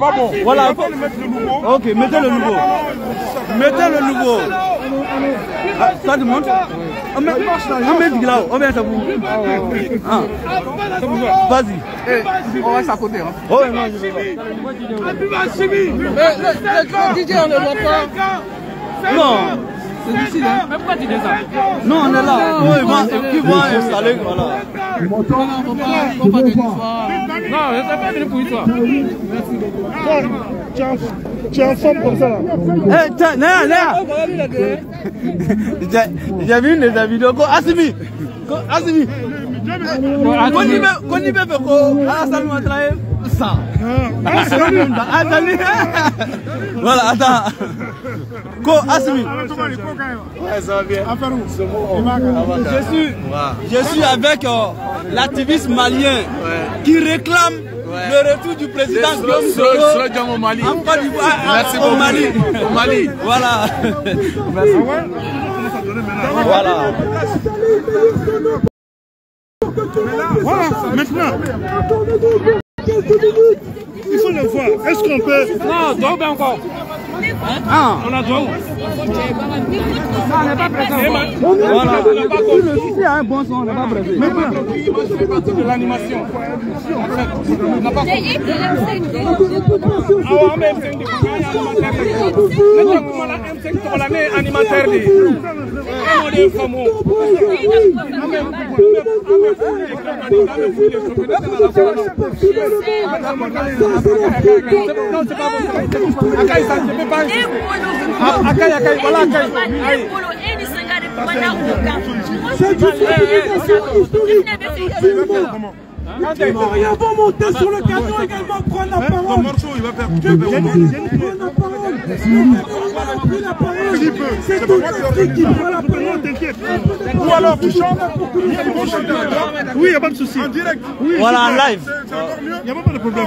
Pas bon. Voilà. Il faut mettre le nouveau. Ok, mettez le nouveau. Mettez le nouveau. Ah, ça demande On met, on met là, on met ça vous. Ah. Vas-y. On reste à côté. Hein. Oh non, je vais pas. DJ, on ne voit pas. Non. C'est difficile, hein. Mais pourquoi tu dis ça Non, on est là. Oh, ils vont, ils vont installer, voilà. Non, non, faut pas, faut pas de l'histoire. Non, je sais pas venu pour toi. Tu es en- Tu es en forme comme ça là. Eh, tiens, Néa, Néa. J'ai- vu une des vidéos. Asimi. Asimi. Alassane Ouattara ye san. Ah, salut. Voilà, attends. Ouais, ça va bien. Je suis, je suis avec euh, l'activiste malien qui réclame le retour du président Guillaume Soro au Mali. en Côte d'Ivoire, Merci au. Mali. Au Mali. Voilà. Voilà. Voilà, maintenant. Il faut le voir. Est-ce qu'on peut. Non, Dog ben encore. Ah, On a Dog. Non, on n'est pas pressé. voilà. Si c'est un bon son, on n'est pas pressé. Je fais partie de l'animation. Fait, on n'a pas Ah ouais, mais M5 de Kouya est animateur de Maintenant, comment la M5 de Kouya est animateur de Comment les femmes ont Ah, mais- ah, mais- ah, mais vous, Non, c'est pas bon. Akai, ça, je peux pas insister. Akai, Akai, voilà Akai. Aïe. Ils vont rien vont monter sur le carton également, prendre la Ton parole. morceau, il va faire. Prendre la parole. On a pris la parole. C'est tout l'Afrique qui prend la parole. T'inquiète. Ou alors tu chantes. Ils vont chanter. Oui, il n'y a pas de souci. En direct. Oui, Voilà, en live. Il n'y a pas de problème.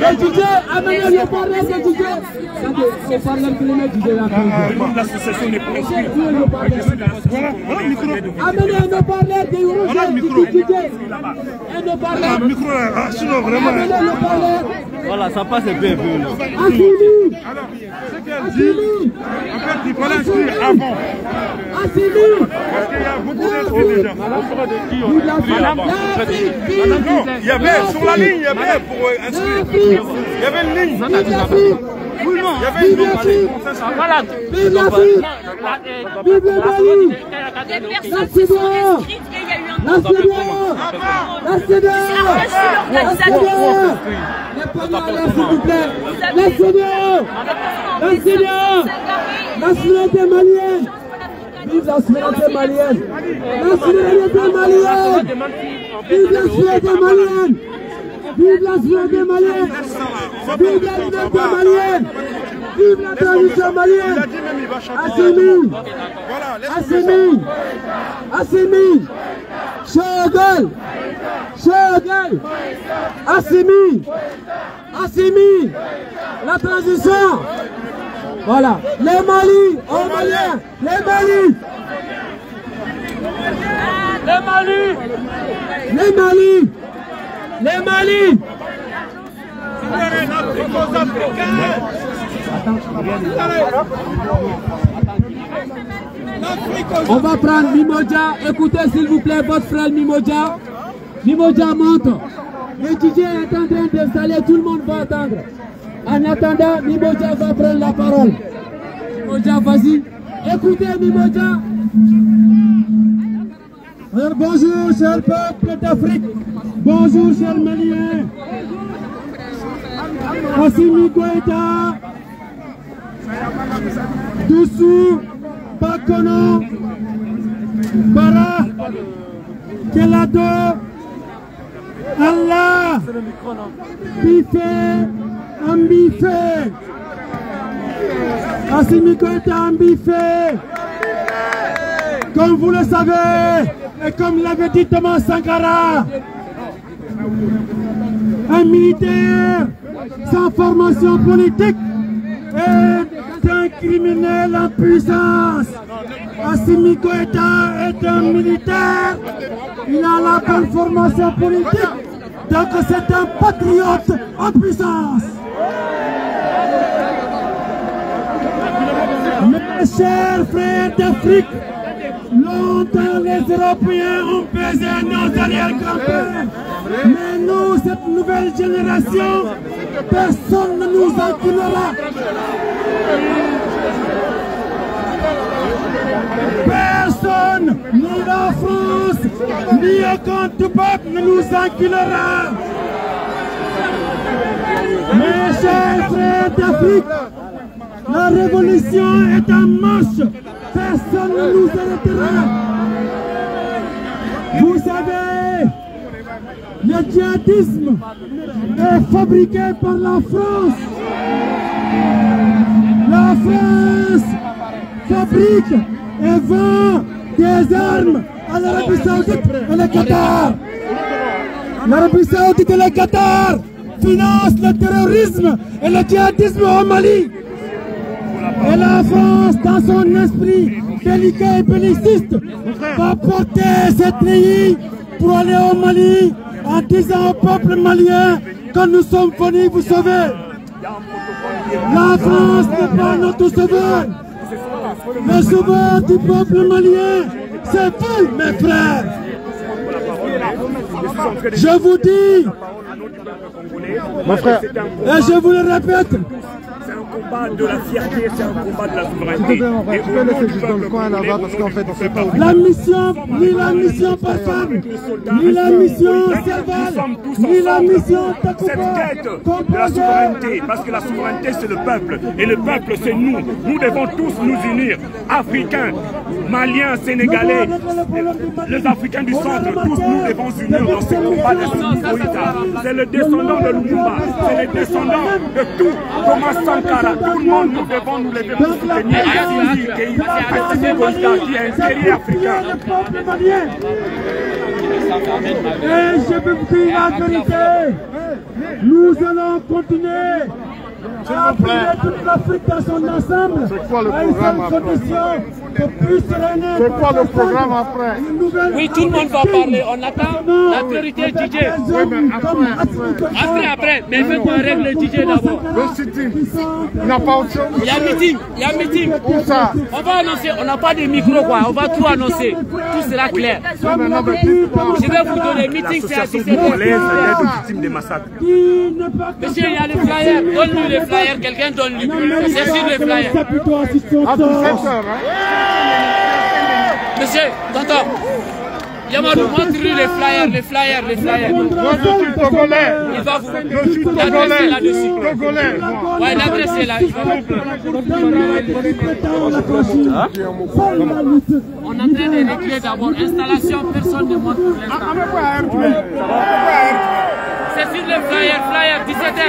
Les DJ, amenez le parler des DJ. C'est par là que les DJ là. L'association n'est pas. Amenez un haut-parleur des. Un haut-parleur. Le micro, là. Ah, sinon, vraiment. Voilà, ça passe un ce qu'elle dit, en fait, il fallait inscrire avant. Parce qu'il y a beaucoup d'inscrits déjà. Non, il y avait, sur la ligne, il y avait pour euh, inscrire. Il y avait une ligne. Il y avait une ligne. Voilà. Vive. Vive personnes qui sont inscrites s'il vous plaît. La souveraineté malienne. Vive la souveraineté malienne. La souveraineté malienne. Vive la souveraineté malienne. Vive la souveraineté malienne. Vive la liberté malienne. Vive la a malienne. Assimi. Assimi Assimi Shogun Shogun Assimi Assimi La transition. Voilà. Les Mali Aux Maliens Les Mali. Les Mali. Les Mali. Les Mali On va prendre Mimoja. Écoutez s'il vous plaît votre frère Mimoja. Mimoja monte. Le DJ est en train d'installer, tout le monde va attendre. En attendant, Mimoja va prendre la parole. Mimoja, vas-y. Écoutez Mimoja. Alors, bonjour, cher peuple d'Afrique. Bonjour, chers Maliens. Assimi Goïta. Doussou. Bakono. Bara. Kelado. Allah. Bifé. Ambifé. Assimi Goïta. Comme vous le savez, et comme l'avait dit Thomas Sankara, un militaire sa formation politique est un criminel en puissance. Assimi est un militaire, il a la bonne formation politique, donc c'est un patriote en puissance. Mes chers frères d'Afrique, longtemps les Européens ont pesé nos arrière-grands-pères. Mais nous, cette nouvelle génération, personne ne nous enculera. Personne, ni la France, ni aucun peuple ne nous enculera. Mes chers frères d'Afrique, la révolution est en marche. Personne ne nous arrêtera. Vous savez, le djihadisme est fabriqué par la France. La France fabrique et vend des armes à l'Arabie Saoudite et le Qatar. L'Arabie Saoudite et le Qatar financent le terrorisme et le djihadisme au Mali. Et la France, dans son esprit délicat et belliciste, va porter cette pays pour aller au Mali en disant au peuple malien que nous sommes venus vous sauver. La France n'est pas notre sauveur. Le sauveur du peuple malien, c'est vous, mes frères. Je vous dis, Mon frère, et je vous le répète, combat de la fierté, c'est un combat de la souveraineté. Et tu peux laisser juste dans le coin là-bas parce qu'en fait, on pas la mission, ni la mission Barkhane, ni la mission Serval, ni la mission cette quête de la souveraineté, parce que la souveraineté c'est le peuple, et le peuple c'est nous. Nous devons tous nous unir, Africains, Maliens, Sénégalais, les Africains du centre, tous nous devons unir dans ce combat de Goïta. C'est le descendant de Lumumba, c'est le descendant de tout. Thomas Sankara. Tout le monde, nous devons nous lever pour soutenir Goïta, qui est un guerrier africain. le peuple malien. Et je peux vous dire la vérité. Nous allons continuer à appeler toute l'Afrique dans son ensemble à une seule condition C'est quoi le programme après Oui, tout le monde va parler. On attend la priorité DJ. mais après, après. Mais il faut qu'on règle le DJ d'abord. Le sitting. Il n'y a pas autre chose Il y a meeting, il y a meeting. Où ça On va annoncer, on n'a pas de micro quoi, on va tout annoncer. Tout sera clair. Non, mais non, mais dites-moi. Je vais vous donner meeting, c'est à L'association 17h. congolaise d'aide aux victimes des massacres. qui n'est pas Monsieur, il y a les flyers. Donne-lui les flyers, quelqu'un donne-lui. C'est sur les flyers. À 17 heures, hein Monsieur, tonton. Yamadou, montre-lui les flyers, les flyers, les flyers. Moi, je suis togolais. Il va vous. Je suis L'adresse est togolais. là-dessus. Togolais. Ouais, l'adresse est là. Il va vous. On est en train de régler d'abord. Installation, personne ne monte pour l'instant. C'est sur les flyers, flyers, 17h.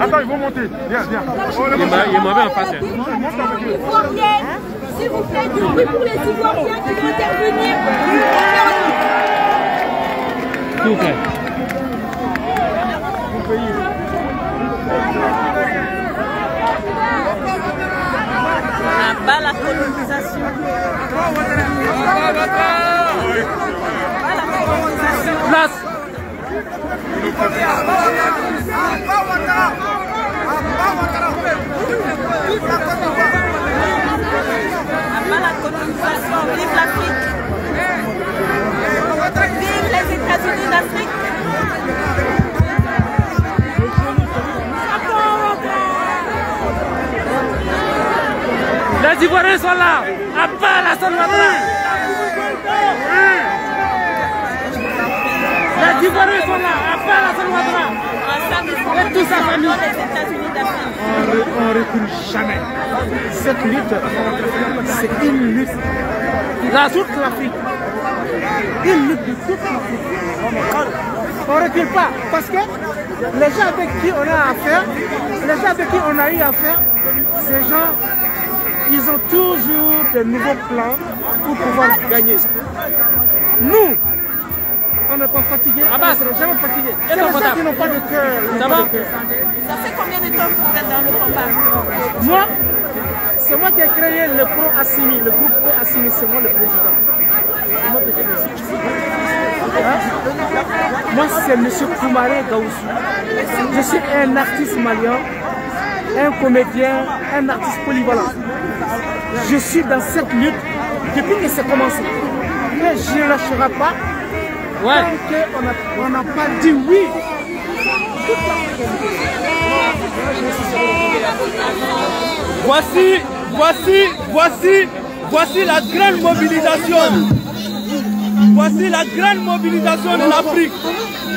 Attends, ils vont monter. Viens, viens. Ivoirienne, s'il vous plaît, du bruit pour les Ivoiriens qui vont intervenir. Là-bas, la colonisation. La colonisation. Vive l'Afrique. Vive les États-Unis d'Afrique. Les Ivoiriens sont là. À part la Salvador. Les Ivoiriens sont là. À part la font Et famille. On ne recule jamais. Cette lutte, c'est une lutte La toute l'Afrique. Une lutte de toute l'Afrique. On ne recule pas. Parce que les gens avec qui on a affaire, les gens avec qui on a eu affaire, ces gens ils ont toujours de nouveaux plans pour pouvoir gagner. Nous, on n'est pas fatigué, on ne jamais fatigué. C'est pour ça qu'ils n'ont pas de cœur. ils n'ont pas de cœur. Ça fait combien de temps que vous êtes dans le combat? Moi, c'est moi qui ai créé le Pro Assimi, le groupe Pro Assimi, c'est moi le président. Qui ça. Hein? Moi, c'est M. Koumaré Gaoussou. Je suis un artiste malien, un comédien, un artiste polyvalent. Je suis dans cette lutte depuis que c'est commencé. Mais je ne lâcherai pas Ouais. tant qu'on n'a pas dit oui. Voici, voici, voici, voici la grande mobilisation. Voici la grande mobilisation de l'Afrique.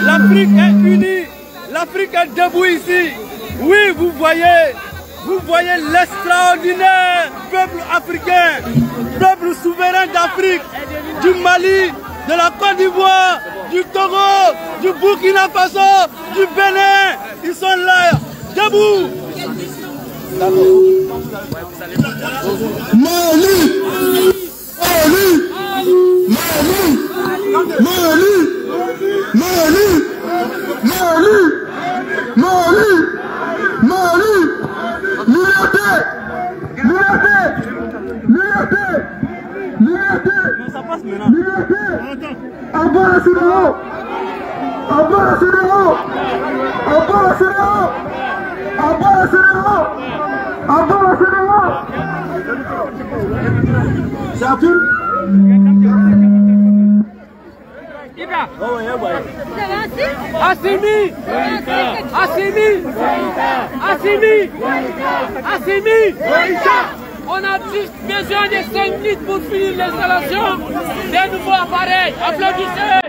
L'Afrique est unie. L'Afrique est debout ici. Oui, vous voyez, vous voyez l'extraordinaire peuple africain, peuple souverain d'Afrique, du Mali, de la Côte d'Ivoire, du Togo, du Burkina Faso, du Bénin. Ils sont là, debout. Agora Cirão! Agora Cirão! Agora Cirão! Agora Cirão! Agora Cirão! Shafir! Ida! Assimi! Assimi! Assimi! Assimi! Assimi! On a juste besoin de 5 minutes pour finir l'installation des nouveaux appareils. Applaudissez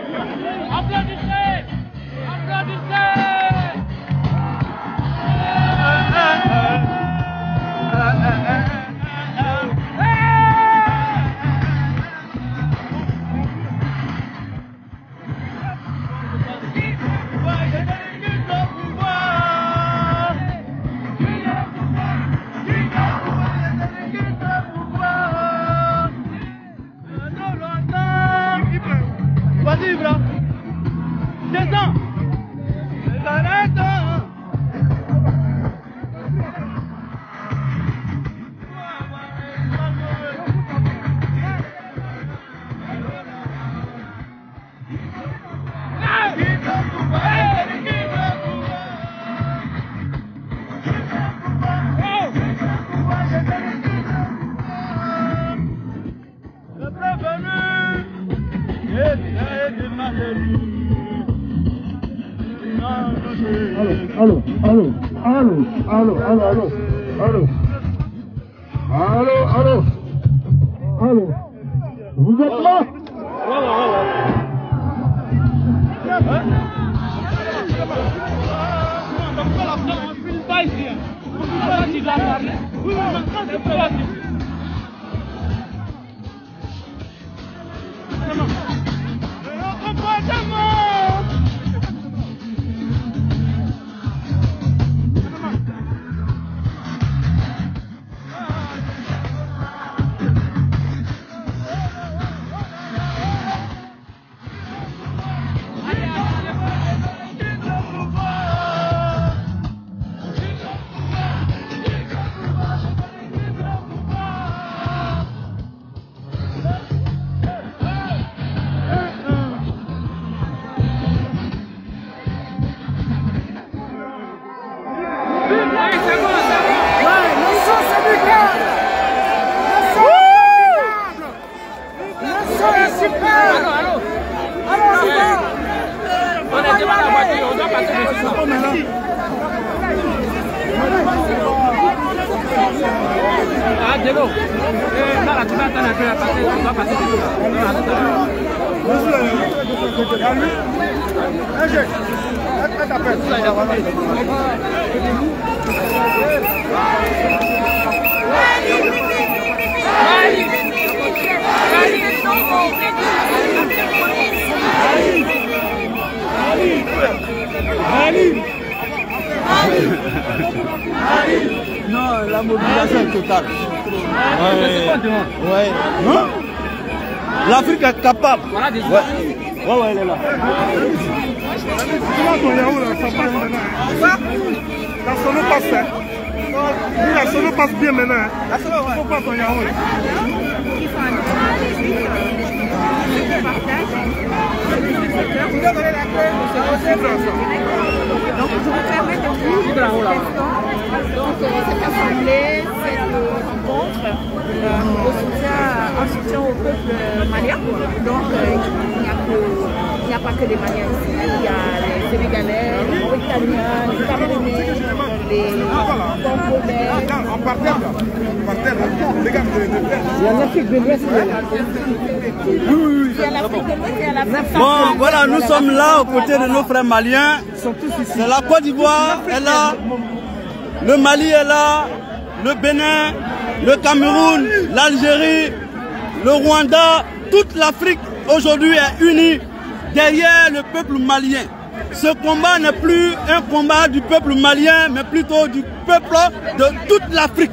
Alo, alo, alo. Alo. Alo, alo. Alo. Uzatma. Bravo, bravo. Buyurun, buyurun, buyurun. Non, la mobilisation totale. Ouais. Hein? L'Afrique est capable. Ouais. Ouais, elle est là. Comment ton Yahoo là, ça passe maintenant La solo passe. hein. La solo passe bien maintenant. hein. Ton Yahoo là. Donc, je vous permets au soutien, en soutien au peuple malien. Donc, euh, il n'y a, que- il n'y a pas que les Maliens ici, il y a les Sénégalais, les Mauritaniens, les Camerounais, les Congolais. Là. Là. Il y a l'Afrique de l'Ouest, Bon, voilà, nous sommes là aux côtés de nos frères maliens. C'est la Côte d'Ivoire est là, le Mali est là, le Bénin, le Cameroun, l'Algérie, le Rwanda, toute l'Afrique aujourd'hui est unie derrière le peuple malien. Ce combat n'est plus un combat du peuple malien, mais plutôt du peuple de toute l'Afrique.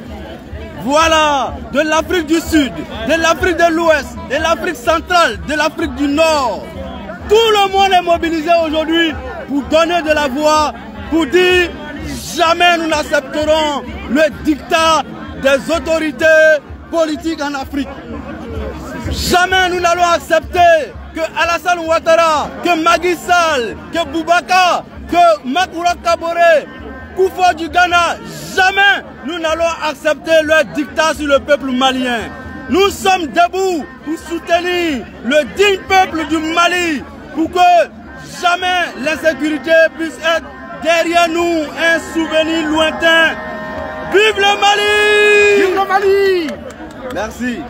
Voilà, de l'Afrique du Sud, de l'Afrique de l'Ouest, de l'Afrique centrale, de l'Afrique du Nord. Tout le monde est mobilisé aujourd'hui pour donner de la voix, pour dire jamais nous n'accepterons le dictat des autorités politiques en Afrique. Jamais nous n'allons accepter que Alassane Ouattara, que Macky Sall, que Boubacar, que Makura Kabore, Koufo du Ghana, jamais nous n'allons accepter leur dictat sur le peuple malien. Nous sommes debout pour soutenir le digne peuple du Mali pour que jamais l'insécurité puisse être derrière nous un souvenir lointain. Vive le Mali Vive le Mali Merci.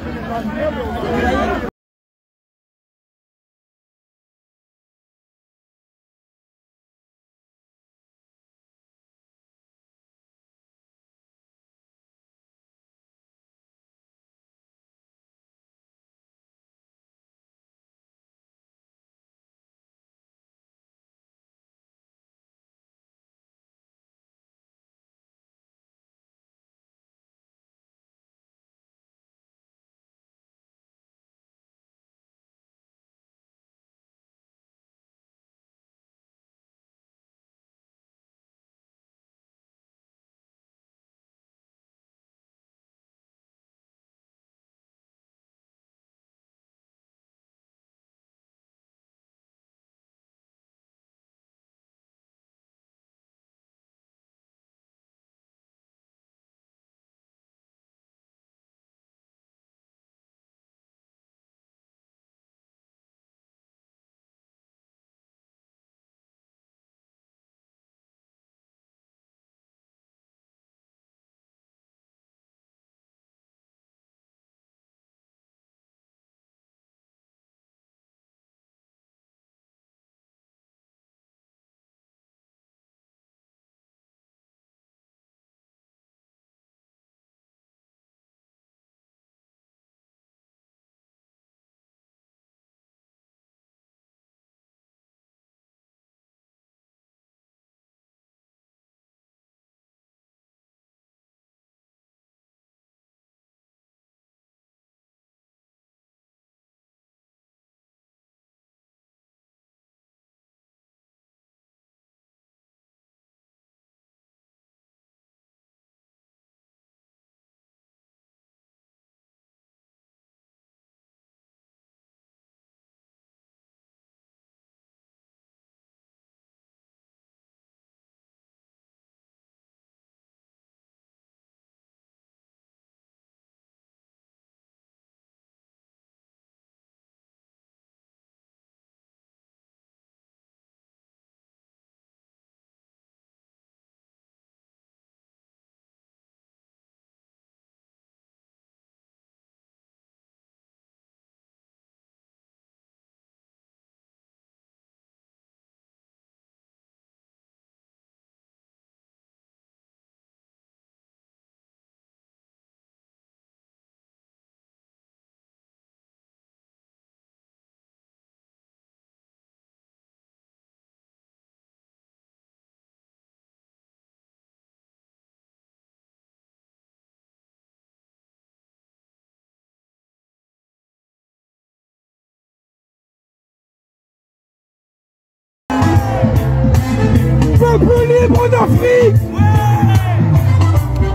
Plus libre d'Afrique.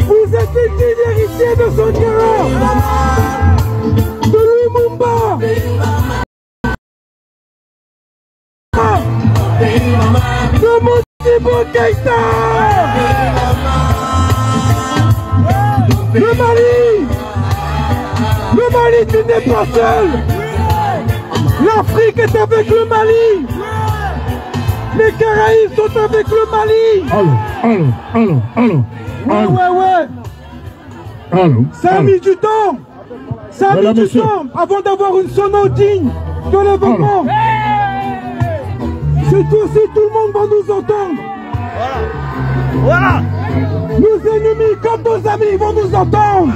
Vous êtes les dignes héritiers de Sankara, de Lumumba, de Modibo Keïta, le Mali, le Mali, tu n'es pas seul. L'Afrique est avec le Mali. Les Caraïbes sont avec le Mali. Allô, allô, allô, allô. Ouais, ouais, ouais. Allô. Ça a mis du temps. Ça a mis du temps avant d'avoir une sono digne de l'événement. C'est tout, si tout le monde va nous entendre. Voilà. Nos ennemis comme nos amis vont nous entendre.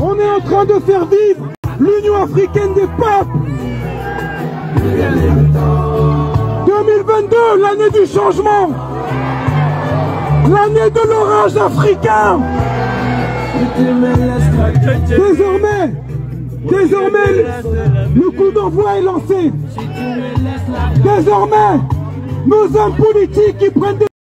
On est en train de faire vivre l'Union africaine des peuples. 2022, l'année du changement. L'année de l'orage africain. Désormais, désormais, le coup d'envoi est lancé. Désormais, nos hommes politiques qui prennent des